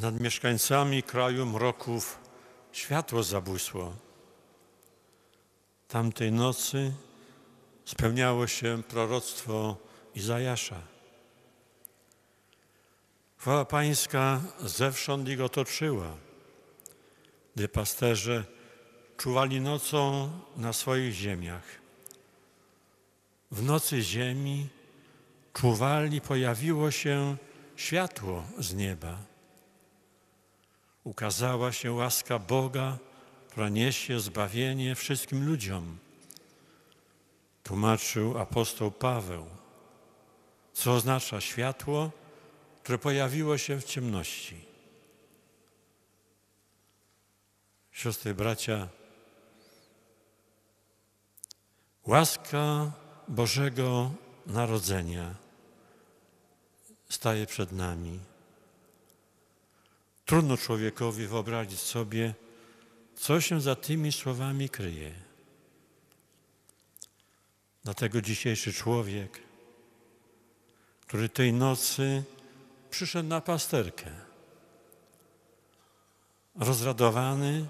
Nad mieszkańcami kraju mroków światło zabłysło. Tamtej nocy spełniało się proroctwo Izajasza. Chwała Pańska zewsząd ich otoczyła, gdy pasterze czuwali nocą na swoich ziemiach. W nocy ziemi czuwali, pojawiło się światło z nieba. Ukazała się łaska Boga, która niesie zbawienie wszystkim ludziom. Tłumaczył apostoł Paweł, co oznacza światło, które pojawiło się w ciemności. Siostry, bracia, łaska Bożego Narodzenia staje przed nami. Trudno człowiekowi wyobrazić sobie, co się za tymi słowami kryje. Dlatego dzisiejszy człowiek, który tej nocy przyszedł na pasterkę, rozradowany,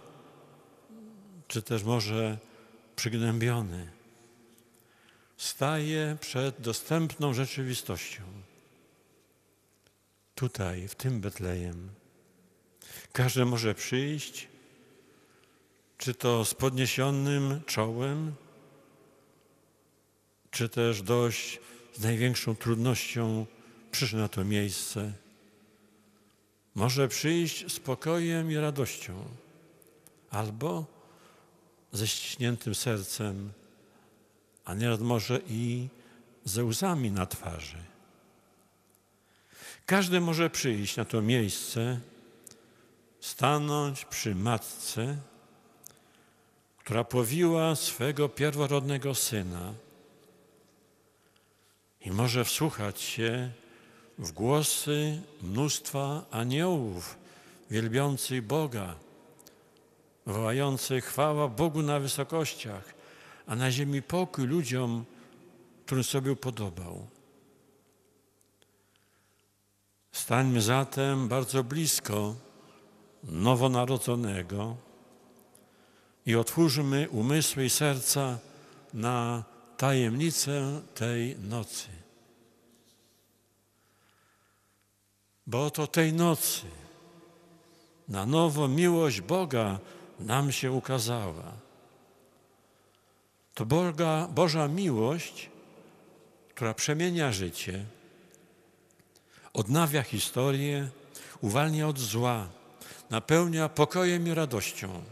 czy też może przygnębiony, staje przed dostępną rzeczywistością. Tutaj, w tym Betlejem. Każdy może przyjść, czy to z podniesionym czołem, czy też dość z największą trudnością przyszedł na to miejsce. Może przyjść spokojem i radością, albo ze ściśniętym sercem, a nieraz może i ze łzami na twarzy. Każdy może przyjść na to miejsce, stanąć przy matce, która powiła swego pierworodnego syna i może wsłuchać się w głosy mnóstwa aniołów wielbiących Boga, wołających chwała Bogu na wysokościach, a na ziemi pokój ludziom, którym sobie upodobał. Stańmy zatem bardzo blisko nowonarodzonego i otwórzmy umysły i serca na tajemnicę tej nocy. Bo oto tej nocy na nowo miłość Boga nam się ukazała. To Boga, Boża miłość, która przemienia życie, odnawia historię, uwalnia od zła, napełnia pokojem i radością.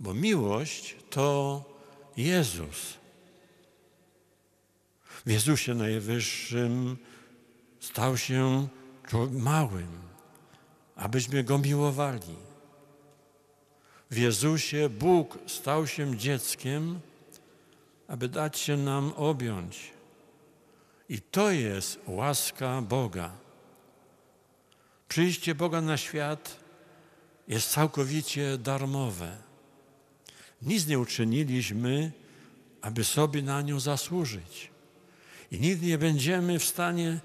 Bo miłość to Jezus. W Jezusie Najwyższym stał się małym, abyśmy Go miłowali. W Jezusie Bóg stał się dzieckiem, aby dać się nam objąć. I to jest łaska Boga. Przyjście Boga na świat jest całkowicie darmowe. Nic nie uczyniliśmy, aby sobie na nią zasłużyć. I nigdy nie będziemy w stanie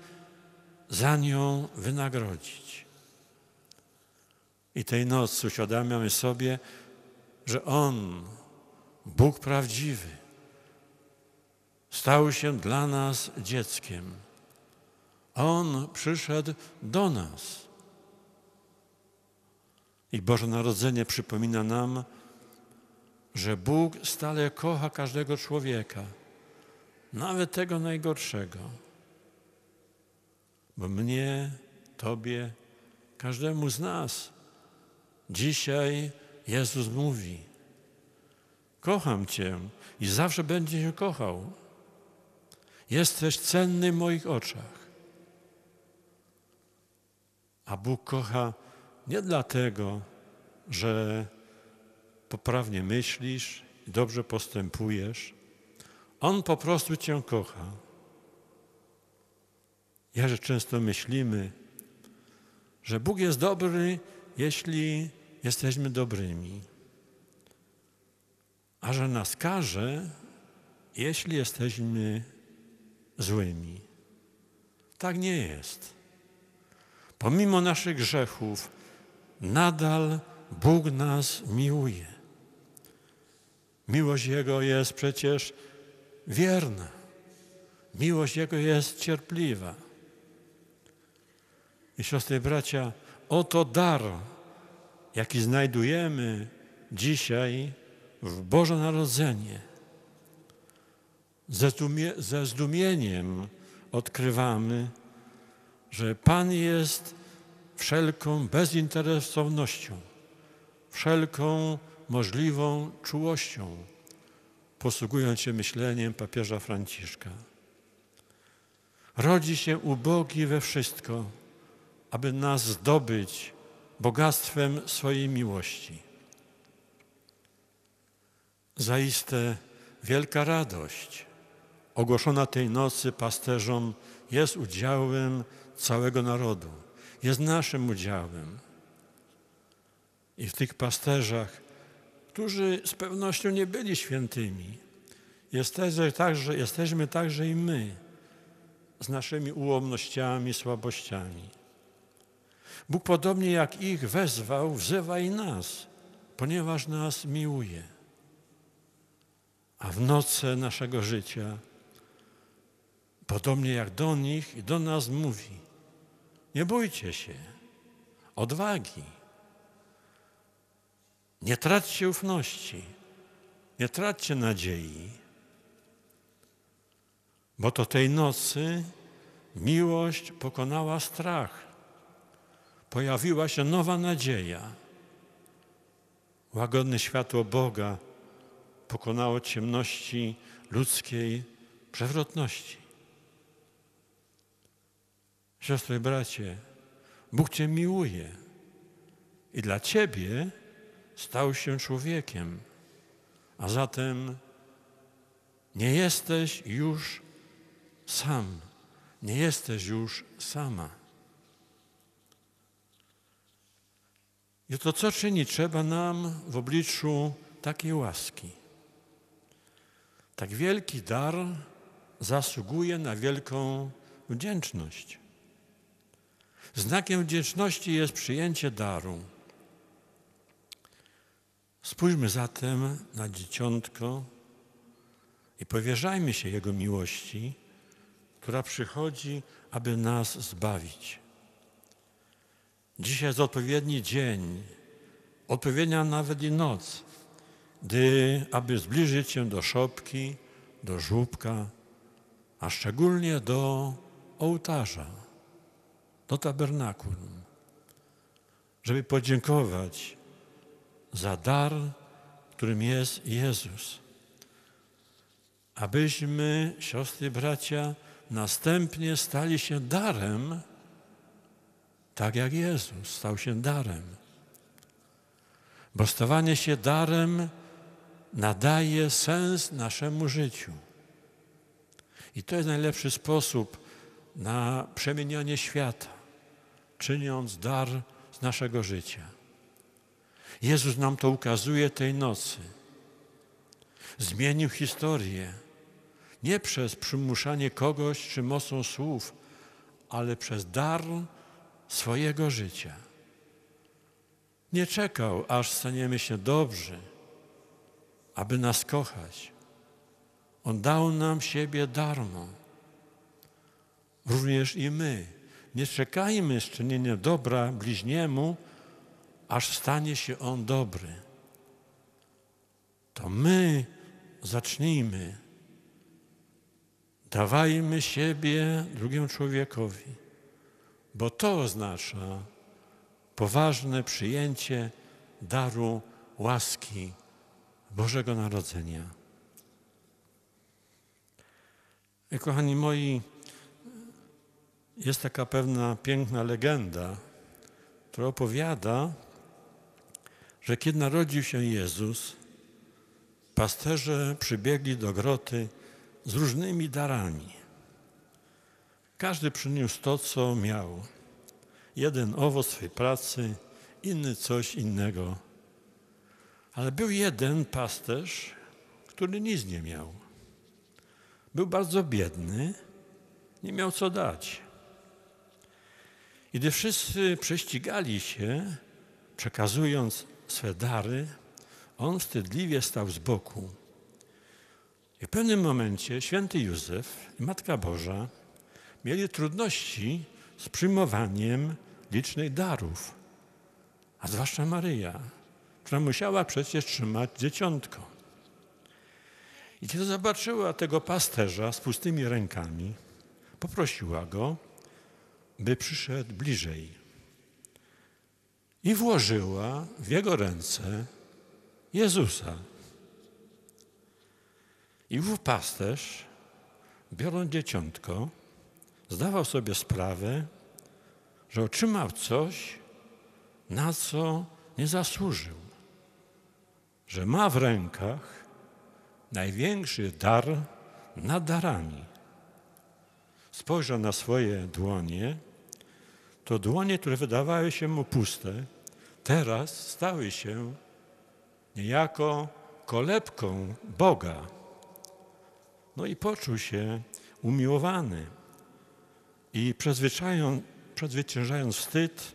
za nią wynagrodzić. I tej nocy uświadamiamy sobie, że On, Bóg prawdziwy, stał się dla nas dzieckiem. On przyszedł do nas. I Boże Narodzenie przypomina nam, że Bóg stale kocha każdego człowieka, nawet tego najgorszego. Bo mnie, Tobie, każdemu z nas dzisiaj Jezus mówi: Kocham Cię i zawsze będzie Cię kochał. Jesteś cenny w moich oczach. A Bóg kocha nie dlatego, że poprawnie myślisz i dobrze postępujesz. On po prostu Cię kocha. Jakże często myślimy, że Bóg jest dobry, jeśli jesteśmy dobrymi, a że nas każe, jeśli jesteśmy złymi. Tak nie jest. Pomimo naszych grzechów, nadal Bóg nas miłuje. Miłość Jego jest przecież wierna. Miłość Jego jest cierpliwa. I siostry i bracia, oto dar, jaki znajdujemy dzisiaj w Boże Narodzenie. Ze, ze zdumieniem odkrywamy, że Pan jest wszelką bezinteresownością, wszelką możliwą czułością, posługując się myśleniem papieża Franciszka. Rodzi się ubogi we wszystko, aby nas zdobyć bogactwem swojej miłości. Zaiste wielka radość ogłoszona tej nocy pasterzom jest udziałem całego narodu, jest naszym udziałem. I w tych pasterzach, którzy z pewnością nie byli świętymi, jesteśmy także, jesteśmy także i my z naszymi ułomnościami, słabościami. Bóg podobnie jak ich wezwał, wzywa i nas, ponieważ nas miłuje. A w nocy naszego życia, podobnie jak do nich i do nas mówi, nie bójcie się, odwagi, nie traćcie ufności, nie traćcie nadziei, bo to tej nocy miłość pokonała strach. Pojawiła się nowa nadzieja. Łagodne światło Boga pokonało ciemności ludzkiej przewrotności. Siostry bracie, Bóg Cię miłuje i dla Ciebie stał się człowiekiem, a zatem nie jesteś już sam, nie jesteś już sama. I to co czyni trzeba nam w obliczu takiej łaski? Tak wielki dar zasługuje na wielką wdzięczność. Znakiem wdzięczności jest przyjęcie daru. Spójrzmy zatem na dzieciątko i powierzajmy się Jego miłości, która przychodzi, aby nas zbawić. Dzisiaj jest odpowiedni dzień, odpowiednia nawet i noc, gdy, aby zbliżyć się do szopki, do żłóbka, a szczególnie do ołtarza, do tabernakulum, żeby podziękować za dar, którym jest Jezus. Abyśmy, siostry bracia, następnie stali się darem, tak jak Jezus stał się darem. Bo stawanie się darem nadaje sens naszemu życiu. I to jest najlepszy sposób na przemienianie świata, czyniąc dar z naszego życia. Jezus nam to ukazuje tej nocy. Zmienił historię nie przez przymuszanie kogoś czy mocą słów, ale przez dar swojego życia. Nie czekał, aż staniemy się dobrzy, aby nas kochać. On dał nam siebie darmo. Również i my. Nie czekajmy z czynienia dobra bliźniemu, aż stanie się on dobry. To my zacznijmy. Dawajmy siebie drugiemu człowiekowi, bo to oznacza poważne przyjęcie daru łaski Bożego Narodzenia. I kochani moi, jest taka pewna piękna legenda, która opowiada, że kiedy narodził się Jezus, pasterze przybiegli do groty z różnymi darami. Każdy przyniósł to, co miał. Jeden owoc swojej pracy, inny coś innego. Ale był jeden pasterz, który nic nie miał. Był bardzo biedny, nie miał co dać. I gdy wszyscy prześcigali się, przekazując swe dary, on wstydliwie stał z boku. I w pewnym momencie święty Józef i Matka Boża mieli trudności z przyjmowaniem licznych darów, a zwłaszcza Maryja, która musiała przecież trzymać dzieciątko. I kiedy zobaczyła tego pasterza z pustymi rękami, poprosiła go, by przyszedł bliżej. I włożyła w jego ręce Jezusa. I ów pasterz, biorąc dzieciątko, zdawał sobie sprawę, że otrzymał coś, na co nie zasłużył, że ma w rękach największy dar nad darami. Spojrzał na swoje dłonie, to dłonie, które wydawały się mu puste, teraz stały się niejako kolebką Boga. No i poczuł się umiłowany i przezwyciężając wstyd,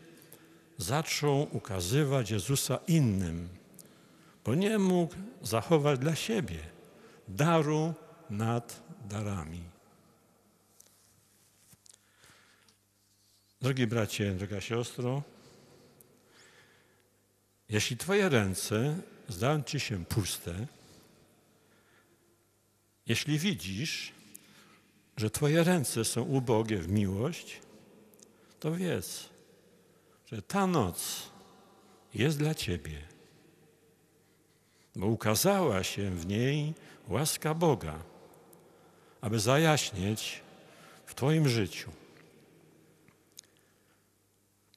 zaczął ukazywać Jezusa innym, bo nie mógł zachować dla siebie daru nad darami. Drogi bracie, droga siostro, jeśli Twoje ręce zdają Ci się puste, jeśli widzisz, że Twoje ręce są ubogie w miłość, to wiedz, że ta noc jest dla Ciebie, bo ukazała się w niej łaska Boga, aby zajaśnieć w Twoim życiu.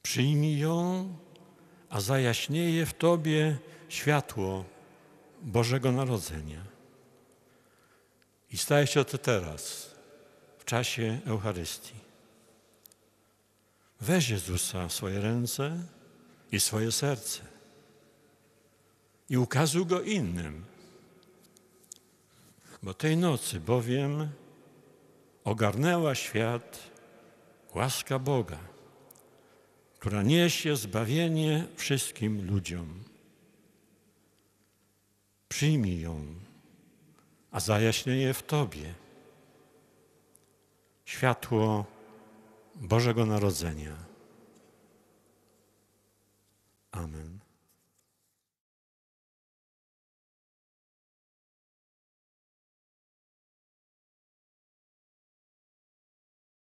Przyjmij ją, a zajaśnieje w Tobie światło Bożego Narodzenia. I staje się to teraz, w czasie Eucharystii. Weź Jezusa w swoje ręce i swoje serce i ukazuj Go innym. Bo tej nocy bowiem ogarnęła świat łaska Boga, która niesie zbawienie wszystkim ludziom. Przyjmij ją, a zajaśnieje w Tobie światło Bożego Narodzenia. Amen.